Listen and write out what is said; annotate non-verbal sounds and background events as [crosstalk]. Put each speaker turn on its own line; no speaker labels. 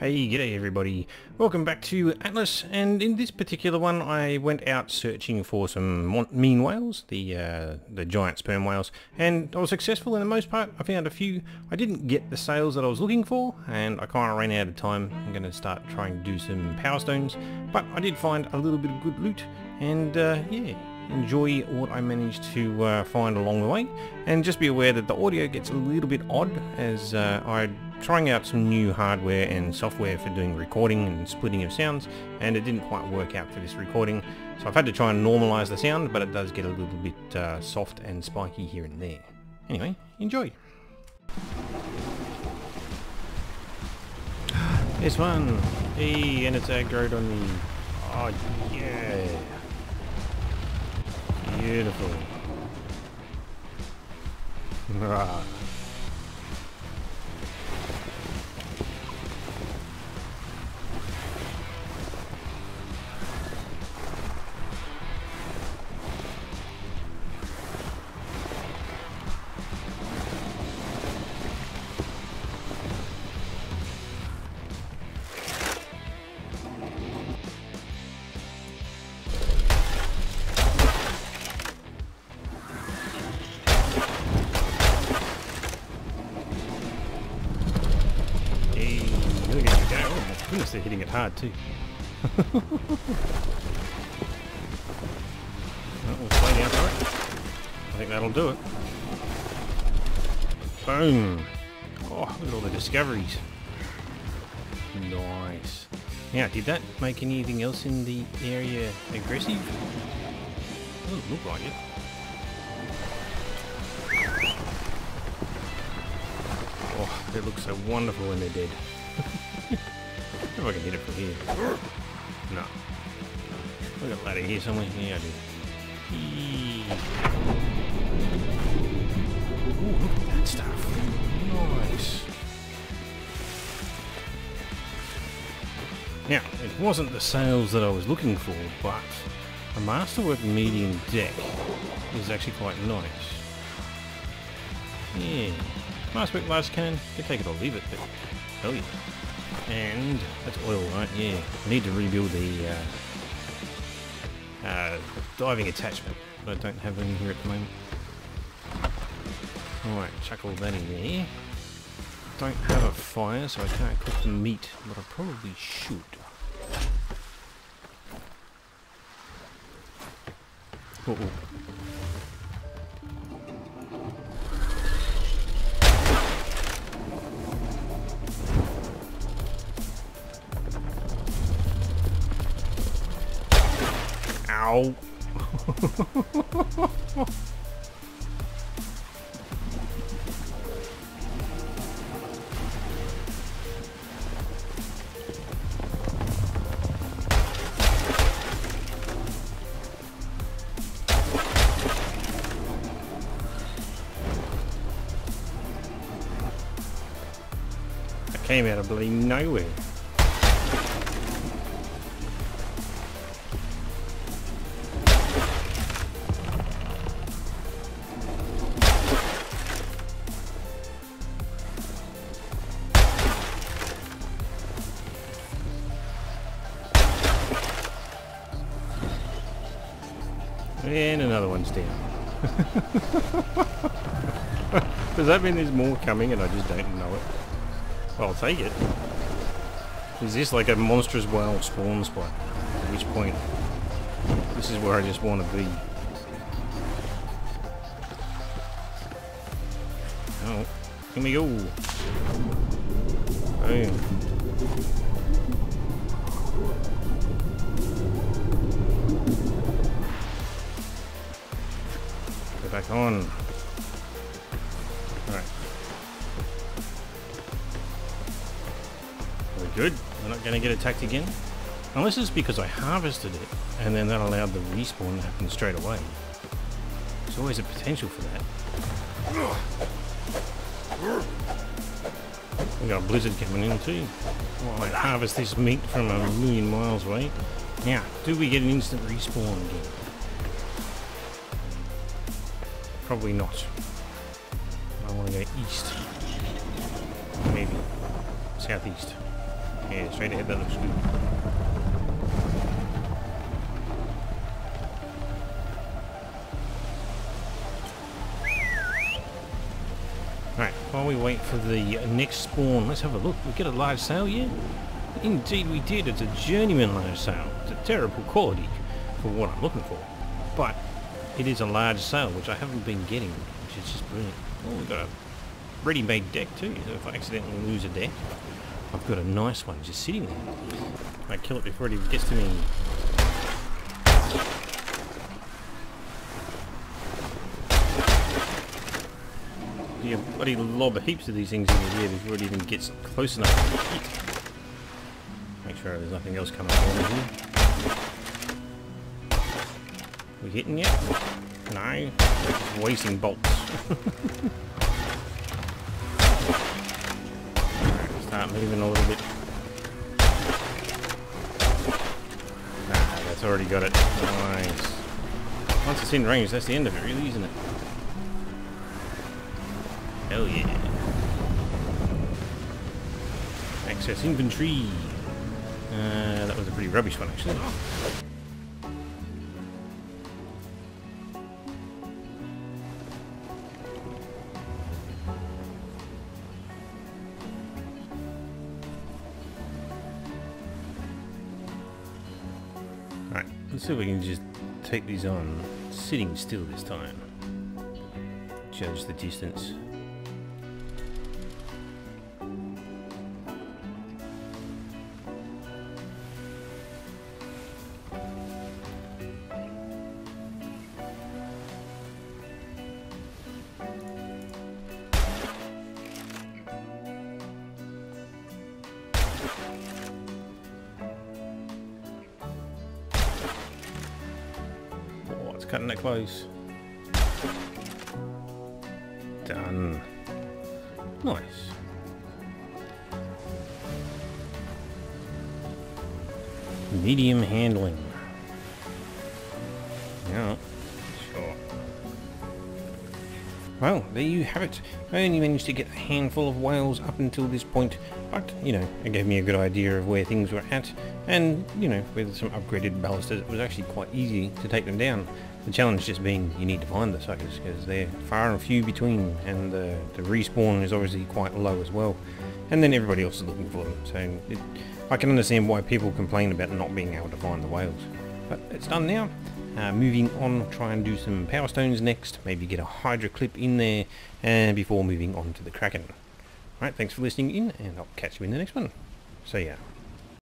Hey, g'day everybody. Welcome back to Atlas, and in this particular one I went out searching for some mean whales, the uh, the giant sperm whales, and I was successful in the most part. I found a few. I didn't get the sails that I was looking for, and I kind of ran out of time. I'm going to start trying to do some power stones, but I did find a little bit of good loot, and uh, yeah, enjoy what I managed to uh, find along the way and just be aware that the audio gets a little bit odd as uh, I'm trying out some new hardware and software for doing recording and splitting of sounds and it didn't quite work out for this recording so I've had to try and normalize the sound but it does get a little bit uh, soft and spiky here and there. Anyway, enjoy! [gasps] This one! Hey, and it's aggroed on me. Oh yeah! Beautiful. [laughs] Ah. goodness, they're hitting it hard too. oh, we'll play down for it. I think that'll do it. Boom! Oh, look at all the discoveries. Nice. Now, did that make anything else in the area aggressive? Doesn't look like it. Oh, they look so wonderful when they're dead. If I can hit it from here. No. I got a ladder here somewhere. Yeah, I do. Ooh, look at that stuff. Nice. Now, it wasn't the sails that I was looking for, but a Masterwork medium deck is actually quite nice. Yeah. Masterwork large cannon, you can take it or leave it, but hell yeah. And that's oil, right? Yeah. I need to rebuild the uh, uh, diving attachment, but I don't have any here at the moment. Alright, chuck all that in there. Don't have a fire, so I can't cook the meat, but I probably should. Uh -oh. Ow. I came out of bloody nowhere. And another one's down. [laughs] Does that mean there's more coming and I just don't know it? Well, I'll take it. Is this like a monstrous whale spawn spot? At which point, this is where I just want to be. Oh, here we go. Boom. On. Alright. We're good. We're not going to get attacked again. Unless it's because I harvested it, and then that allowed the respawn to happen straight away. There's always a potential for that. We got a blizzard coming in too. Well, I harvest this meat from a million miles away. Now, do we get an instant respawn again? Probably not. I want to go east. Maybe. Southeast. Yeah, straight ahead, that looks good. Right, while we wait for the next spawn, let's have a look. We get a live sail yet? Indeed we did. It's a journeyman large sail. It's a terrible quality for what I'm looking for. But it is a large sail, which I haven't been getting, which is just brilliant. Oh, we've got a ready-made deck too, so if I accidentally lose a deck, I've got a nice one just sitting there. I kill it before it even gets to me. You bloody lob heaps of these things in the air before it even gets close enough to. Make sure there's nothing else coming along here. We hitting yet? No. Wasting bolts. [laughs] Start moving a little bit. Ah, that's already got it. Nice. Once it's in range, that's the end of it, really, isn't it? Hell yeah. Access inventory. Uh, that was a pretty rubbish one, actually. Let's see if we can just take these on sitting still this time. Judge the distance. Cutting it close. Done. Nice. Medium handling. Yeah, sure. Well, there you have it. I only managed to get a handful of whales up until this point, but, you know, it gave me a good idea of where things were at, and, you know, with some upgraded ballistas, it was actually quite easy to take them down. The challenge just being you need to find the suckers, because they're far and few between, and the, the respawn is obviously quite low as well. And then everybody else is looking for them, so it, I can understand why people complain about not being able to find the whales. But it's done now. Uh, moving on, try and do some power stones next, maybe get a hydra clip in there, and before moving on to the Kraken. Right, thanks for listening in, and I'll catch you in the next one. See ya.